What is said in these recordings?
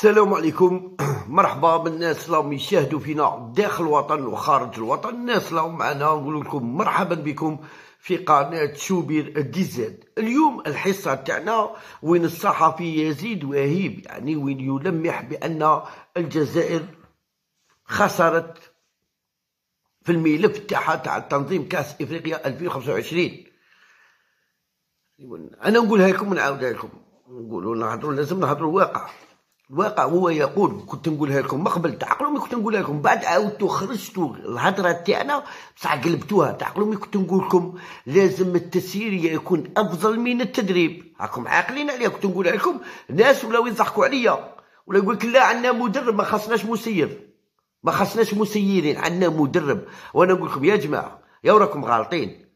السلام عليكم. مرحبا بالناس اللي راهم يشاهدوا فينا داخل الوطن وخارج الوطن. الناس اللي راهم معنا نقول لكم مرحبا بكم في قناة شوبير الديزاد اليوم الحصة تاعنا وين الصحفي يزيد وهيب يعني وين يلمح بأن الجزائر خسرت في الملف تاعها تاع تنظيم كأس إفريقيا 2025 أنا نقولها لكم ونعاودها لكم. نقولوا نهضروا لازم نهضروا الواقع الواقع هو يقول كنت نقولها لكم ما قبل تعقلوا كنت نقولها لكم بعد عاودتوا خرجتوا الهضرة تاعنا بصح قلبتوها تعقلوا كنت نقول لكم لازم التسيير يكون أفضل من التدريب. راكم عاقلين عليا كنت نقولها لكم ناس ولاو يضحكوا عليا ولا يقول لك لا عندنا مدرب ما خصناش مسير. ما خصناش مسيرين عندنا مدرب. وأنا نقول لكم يا جماعة يا وراكم غالطين.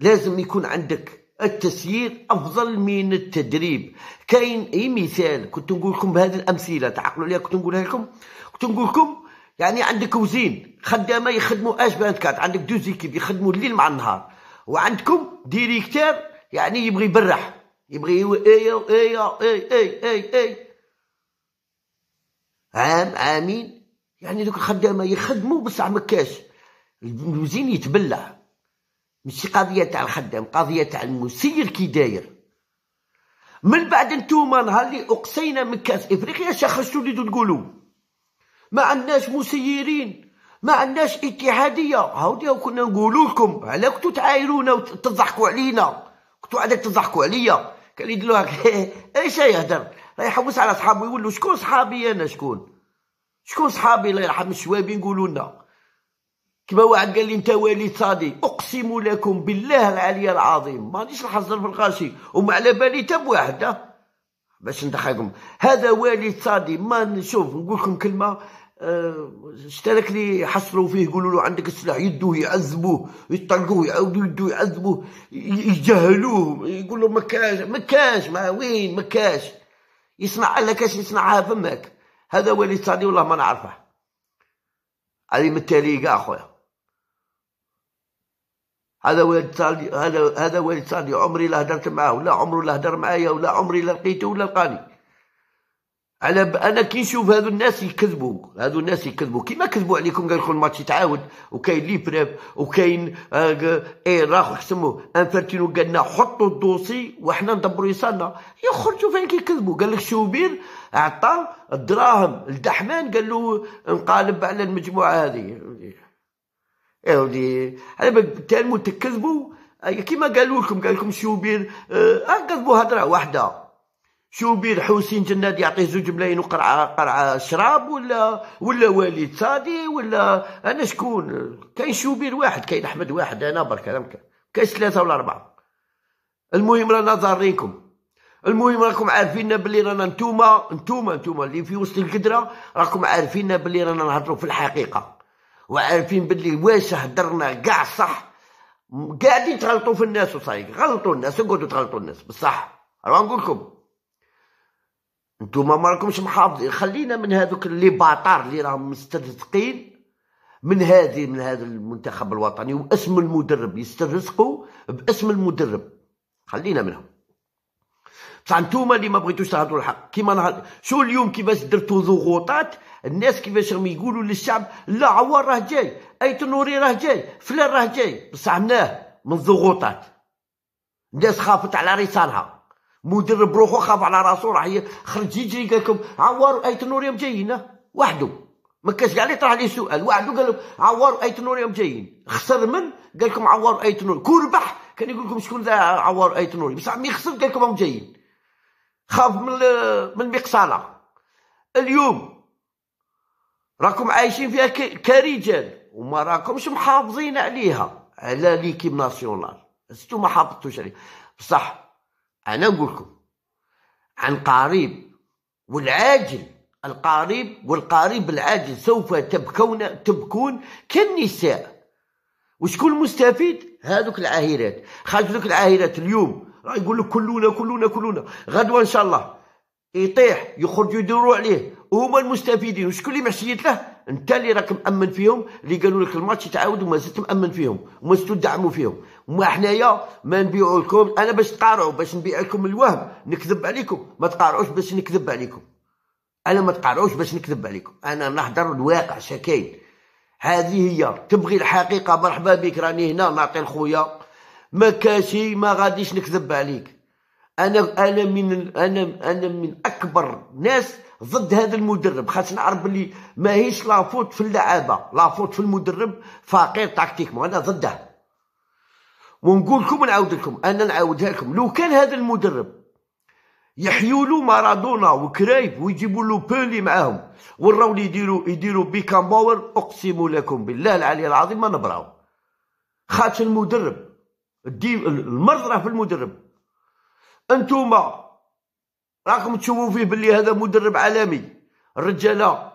لازم يكون عندك التسيير أفضل من التدريب. كاين أي مثال كنت نقول لكم بهذه الأمثلة؟ تعقلوا لي كنت نقولها لكم؟ كنت نقول لكم يعني عندك usine خدامة يخدموا H24 عندك deux équipes يخدموا الليل مع النهار وعندكم directeur يعني يبغي يبرح يبغي اي اي اي اي اي اي عام عامين. يعني دوك الخدامة يخدموا بصح مكاش الوزين يتبلع. ماشي قضية تاع الخدام قضية تاع المسير كي داير. من بعد نتوما نهار اللي اقصينا من كاس إفريقيا شخصتوا اللي تقولوا ما عندناش مسيرين ما عندناش إتحادية. هاودي كنا نقولوا لكم على كنتوا تعايرونا وتضحكوا علينا. كنتوا عاد تضحكوا عليا. كان يدلو هكا إيش يهدر؟ راه يحوس على صحابو يقول شكون صحابي أنا؟ شكون؟ شكون صحابي الله يرحم الشوابي يقولوا لنا. كما واحد قال لي انت وليد صادي أقسم لكم بالله العلي العظيم. مانيش نحضر في الغاشي وما على بالي تب واحد باش ندخلكم هذا والد صادي. ما نشوف. نقول لكم كلمة آه اشترك لي يحصروا فيه. يقولوا له عندك السلاح. يدوه يعذبوه. يطلقوه. يعاودوا يدوه يعذبوه. يجهلوه. يقول له مكاش مكاش ما وين؟ مكاش يصنع لك اش يصنعها فمك. هذا والد صادي والله ما نعرفه. هذه من التاريخ أخويا. هذا والد صالي هذا هذا والد صالي عمري لا هدرت معاه ولا عمره لا هدر معايا ولا عمري لا لقيته ولا لقاني. على. أنا كي نشوف هذو الناس يكذبوا هذو الناس يكذبوا. كيما كذبوا عليكم قال لكم الماتش يتعاود وكاين لي بريف وكاين آه إيه راهو حسموه انفرتينو قال لنا حطوا الدوسي وحنا ندبروا يسالنا يخرجوا فين كيكذبوا. قال لك شوبير أعطى الدراهم لدحمان قال له انقالب على المجموعة هذه. يا ودي على كانوا تكذبوا كيما قالوا لكم قال لكم شوبير آه كذبوا هضرة واحدة. شوبير حسين جناد يعطيه زوج ملايين وقرعه قرعه شراب ولا ولا وليد صادي ولا أنا شكون؟ كاين شوبير واحد كاين أحمد واحد أنا برك كاين ثلاثة ولا أربعة. المهم رانا ضارينكم. المهم راكم عارفين بلي رانا نتوما نتوما نتوما اللي في وسط القدرة راكم عارفين بلي رانا نهضروا في الحقيقة. وعارفين باللي واش هدرنا كاع صح. قاعدين تغلطوا في الناس وصايك غلطوا الناس اقعدوا تغلطوا الناس. بصح راه نقول لكم انتوما ما راكمش محافظين. خلينا من هذوك اللي باطار اللي راهم مسترزقين من هذه من هذا المنتخب الوطني واسم المدرب يسترزقوا باسم المدرب. خلينا منهم. بصح انتوما اللي ما بغيتوش تهضروا الحق كيما نهضر شو اليوم كيفاش درتوا ضغوطات الناس كيفاش راهم يقولوا للشعب لا عوار راه جاي ايت نوري راه جاي فلان راه جاي بصح مناه من الضغوطات الناس خافت على راسها المدرب روحو خاف على راسو راح خرج يجري قال لكم عوار ايت نوري جايين وحده ما كاش كاع اللي طرح عليه سؤال وحده قال عوار ايت نوري جايين خسر من قال لكم عوار ايت نوري كون ربح كان يقول لكم شكون ذا عوار ايت نوري بصح mais خسر قال لكم هم جايين خاف من من المقصلة. اليوم راكم عايشين فيها كرجال وما راكمش محافظين عليها على l'équipe nationale أنتو ما حافظتوش عليها. بصح أنا نقول لكم عن قريب والعاجل القريب والقريب العاجل سوف تبكون تبكون كالنساء. وشكون المستفيد؟ هذوك العاهرات. خرج ذوك العاهرات اليوم يقول لك كلونا كلونا كلونا. غدوة إن شاء الله. يطيح يخرجوا يدوروا عليه. وهما المستفيدين. وشكون اللي محشيت له؟ أنت اللي راك مأمن فيهم اللي قالوا لك الماتش يتعاود وما زلت مأمن فيهم وما زلتوا تدعموا فيهم. وما حنايا ما نبيعوا لكم. أنا باش تقارعوا باش نبيع لكم الوهم. نكذب عليكم. ما تقارعوش باش نكذب عليكم. أنا ما تقارعوش باش نكذب عليكم. أنا نهضر الواقع شكاين. هذه هي. تبغي الحقيقة مرحبا بك. راني هنا. نعطي لخويا ما كاشي ما غاديش نكذب عليك. أنا أنا من أنا أنا من أكبر ناس ضد هذا المدرب. خاص نعرف بلي ماهيش لافوت في اللعابة. لافوت في المدرب فقير tactiquement أنا ضده. ونقول لكم ونعاود لكم. أنا نعاودها لكم. لو كان هذا المدرب يحيوا له مارادونا وكرويف ويجيبوا له بيلي معاهم وراو يديروا يديروا بيكنباور أقسم لكم بالله العلي العظيم ما نبراو. خاطر المدرب المرض راه في المدرب. انتوما راكم تشوفوا فيه باللي هذا مدرب عالمي. الرجاله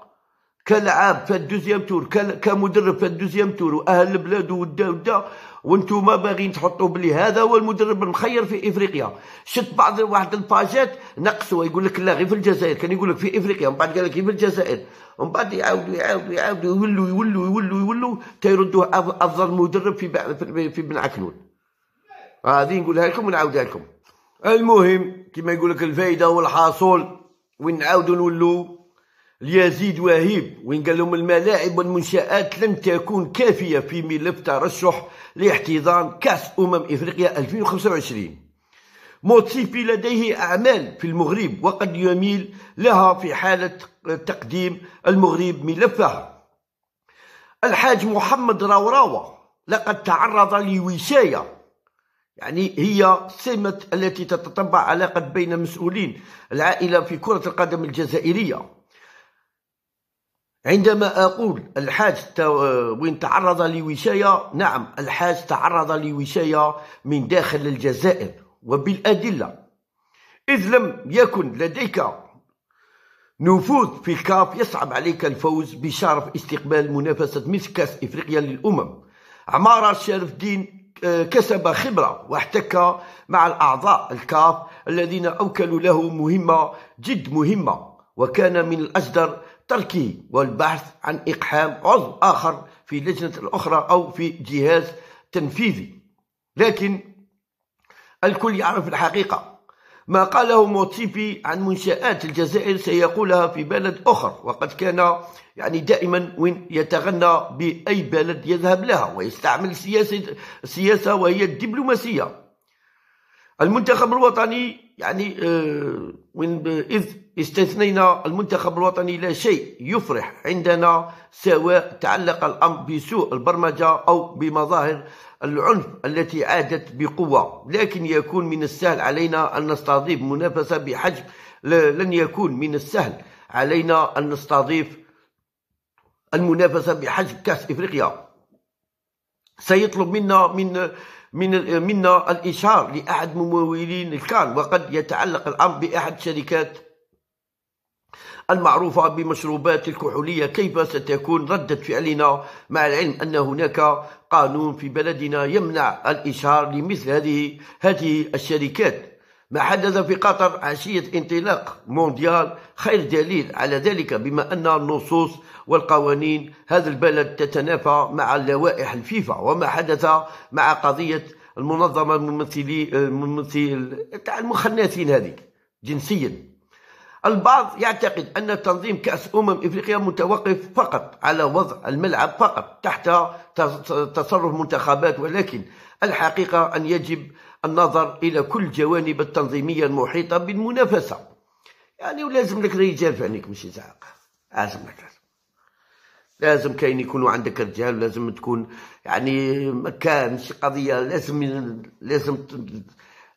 كلاعب في الدوزيام تور كمدرب في الدوزيام تور وأهل البلاد ودا ودا وأنتم باغيين تحطوا بلي هذا هو المدرب المخير في إفريقيا. شت بعض واحد الباجات نقصوا يقول لك لا غير في الجزائر. كان يقول لك في إفريقيا ومن بعد قال لك في الجزائر. ومن بعد يعاودوا يعاودوا يعاودوا يولوا يولوا يولوا يولوا تيردوه أفضل مدرب في في بن عكنون هذه نقولها لكم ونعاودها لكم. المهم كما يقول لك الفايدة والحاصل وين نعاودوا نولوا ليزيد وهيب. وين قال لهم الملاعب والمنشآت لن تكون كافية في ملف ترشح لاحتضان كأس أمم إفريقيا 2025 موتسيبي لديه أعمال في المغرب وقد يميل لها في حالة تقديم المغرب ملفها الحاج محمد راوراوة لقد تعرض لوشاية يعني هي سمة التي تتطبع علاقة بين مسؤولين العائلة في كرة القدم الجزائرية. عندما أقول الحاج وين تعرض لوشاية نعم الحاج تعرض لوشاية من داخل الجزائر وبالأدلة. إذ لم يكن لديك نفوذ في الكاف يصعب عليك الفوز بشرف استقبال منافسة مثل كأس إفريقيا للأمم. عمارة شرف الدين كسب خبرة واحتك مع الأعضاء الكاف الذين أوكلوا له مهمة جد مهمة وكان من الأجدر تركه والبحث عن إقحام عضو آخر في لجنة الأخرى أو في جهاز تنفيذي. لكن الكل يعرف الحقيقة. ما قاله موتيبي عن منشآت الجزائر سيقولها في بلد آخر وقد كان يعني دائما وين يتغنى بأي بلد يذهب لها ويستعمل سياسة, سياسة وهي الدبلوماسية. المنتخب الوطني يعني آه وين إذ استثنينا المنتخب الوطني لا شيء يفرح عندنا سواء تعلق الأمر بسوء البرمجة أو بمظاهر العنف التي عادت بقوة. لكن يكون من السهل علينا أن نستضيف منافسة بحجم لن يكون من السهل علينا أن نستضيف المنافسة بحجم كأس إفريقيا. سيطلب منا من من منا الإشهار لأحد ممولين الكان وقد يتعلق الأمر بأحد شركات المعروفة بمشروبات الكحولية كيف ستكون ردة فعلنا مع العلم أن هناك قانون في بلدنا يمنع الإشهار لمثل هذه هذه الشركات. ما حدث في قطر عشية انطلاق مونديال خير دليل على ذلك بما أن النصوص والقوانين هذا البلد تتنافى مع اللوائح الفيفا. وما حدث مع قضية المنظمة الممثلي الممثل تاع هذه جنسيا. البعض يعتقد أن تنظيم كأس أمم إفريقيا متوقف فقط على وضع الملعب فقط تحت تصرف منتخبات ولكن الحقيقة أن يجب النظر إلى كل جوانب التنظيمية المحيطة بالمنافسة. يعني ولازم لك رجال في عينيك ماشي زعق لازم لك. لازم كاين يكونوا عندك رجال لازم تكون يعني مكان شي قضية لازم لازم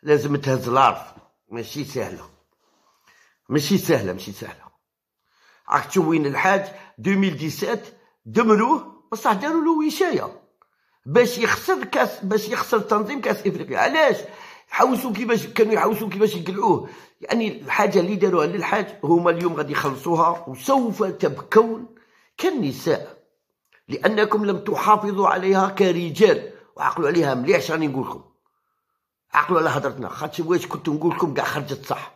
لازم تهز الأرض. ماشي سهلة. ماشي سهلة ماشي سهلة. راك وين الحاج؟ 2017 دمروه بصح داروا له وشاية. باش يخسر كاس باش يخسر تنظيم كاس إفريقيا. علاش؟ حوسوا كيفاش كانوا يحوسوا كيفاش يقلعوه. يعني الحاجة اللي داروها للحاج هما اليوم غادي يخلصوها وسوف تبكون كالنساء. لأنكم لم تحافظوا عليها كرجال. وعقلوا عليها مليح شراني نقول لكم عقلوا على هضرتنا. خاطر واش كنت نقول لكم كاع خرجت صح.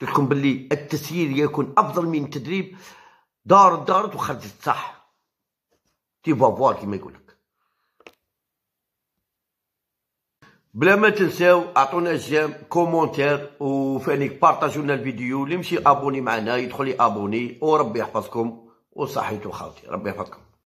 قلت لكم باللي التسيير يكون أفضل من التدريب دارت دارت وخرجت صح تي فوار كيما يقول لك بلا ما تنساو أعطونا جيم كومونتير وفاني بارطاجوا لنا الفيديو. اللي مشي ابوني معنا يدخل لي ابوني وربي يحفظكم وصحيتو خاوتي ربي يحفظكم.